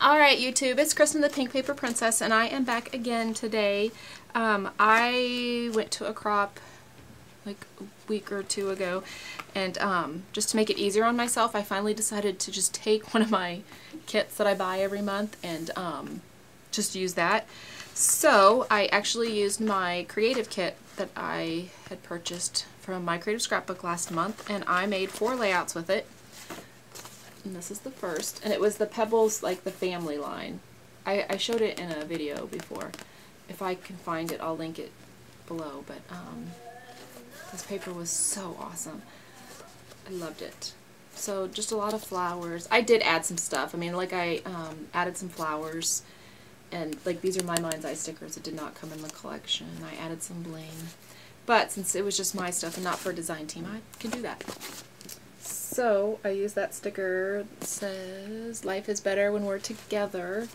Alright YouTube, it's Kristen the Pink Paper Princess and I am back again today. Um, I went to a crop like a week or two ago and um, just to make it easier on myself I finally decided to just take one of my kits that I buy every month and um, just use that. So I actually used my creative kit that I had purchased from my creative scrapbook last month and I made four layouts with it and this is the first, and it was the Pebbles, like the family line. I, I showed it in a video before. If I can find it, I'll link it below, but um, this paper was so awesome. I loved it. So just a lot of flowers. I did add some stuff. I mean, like I um, added some flowers, and like these are my Mind's Eye stickers. It did not come in the collection. I added some bling. But since it was just my stuff and not for a design team, I can do that. So I used that sticker that says life is better when we're together.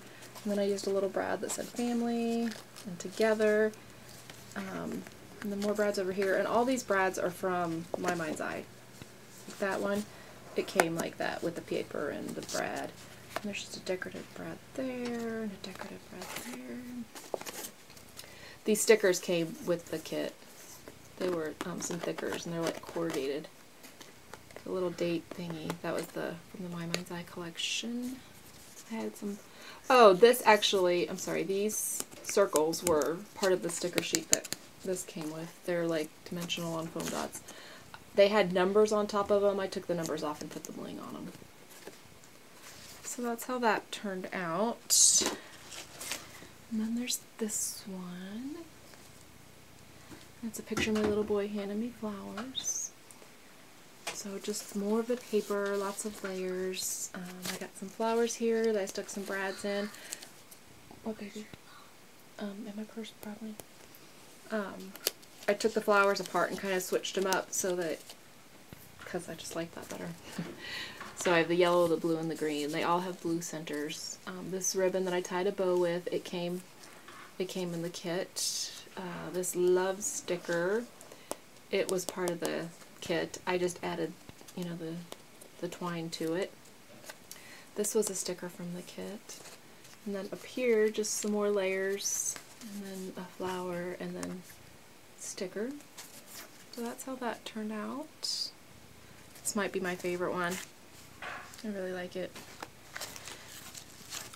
And then I used a little brad that said family and together. Um, and then more brads over here. And all these brads are from My Mind's Eye. That one, it came like that with the paper and the brad. And there's just a decorative brad there and a decorative brad there. These stickers came with the kit. They were um, some thickers and they're like corrugated the little date thingy. That was the from the My Mind's Eye collection. I had some. Oh, this actually. I'm sorry. These circles were part of the sticker sheet that this came with. They're like dimensional on foam dots. They had numbers on top of them. I took the numbers off and put the bling on them. So that's how that turned out. And then there's this one. It's a picture of my little boy handing me flowers. So just more of the paper, lots of layers. Um, I got some flowers here that I stuck some brads in. What? Um, in my purse probably. Um, I took the flowers apart and kind of switched them up so that, because I just like that better. so I have the yellow, the blue, and the green. They all have blue centers. Um, this ribbon that I tied a bow with, it came, it came in the kit. Uh, this love sticker, it was part of the kit. I just added, you know, the, the twine to it. This was a sticker from the kit. And then up here, just some more layers, and then a flower, and then sticker. So that's how that turned out. This might be my favorite one. I really like it.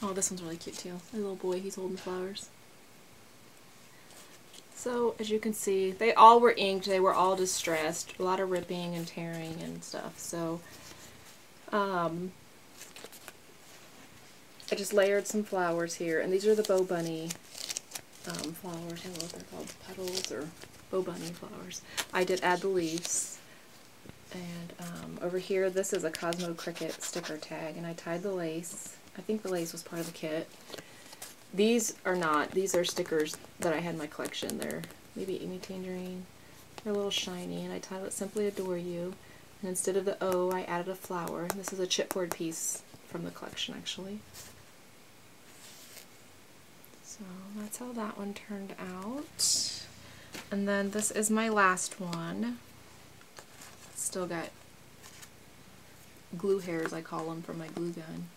Oh, this one's really cute too. A little boy, he's holding flowers. So, as you can see, they all were inked. They were all distressed. A lot of ripping and tearing and stuff. So, um, I just layered some flowers here. And these are the Bo Bunny um, flowers. I don't know if they're called petals or Bo Bunny flowers. I did add the leaves. And um, over here, this is a Cosmo Cricket sticker tag. And I tied the lace. I think the lace was part of the kit. These are not. These are stickers that I had in my collection. They're maybe Amy Tangerine. They're a little shiny, and I titled it Simply Adore You. And instead of the O, I added a flower. This is a chipboard piece from the collection, actually. So that's how that one turned out. And then this is my last one. Still got glue hairs, I call them, from my glue gun.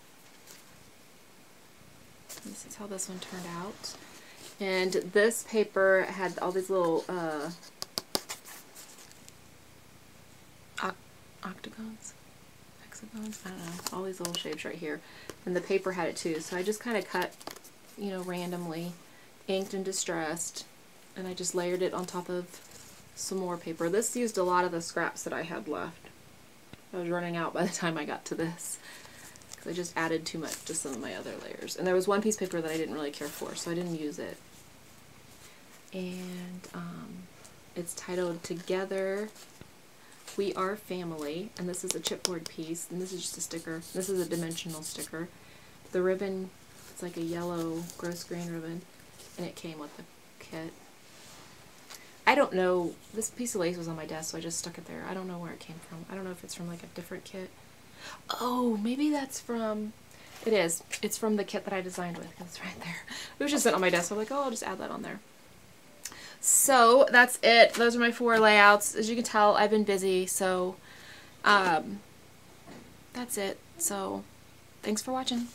This is how this one turned out. And this paper had all these little uh, octagons, hexagons, I don't know, all these little shapes right here. And the paper had it too, so I just kind of cut, you know, randomly, inked and distressed, and I just layered it on top of some more paper. This used a lot of the scraps that I had left. I was running out by the time I got to this. I just added too much to some of my other layers. And there was one piece of paper that I didn't really care for, so I didn't use it. And um, it's titled Together We Are Family. And this is a chipboard piece. And this is just a sticker. This is a dimensional sticker. The ribbon, it's like a yellow grosgrain ribbon. And it came with the kit. I don't know. This piece of lace was on my desk, so I just stuck it there. I don't know where it came from. I don't know if it's from like a different kit. Oh, maybe that's from, it is. It's from the kit that I designed with. It's right there. It was just sitting on my desk. I'm like, oh, I'll just add that on there. So that's it. Those are my four layouts. As you can tell, I've been busy. So um, that's it. So thanks for watching.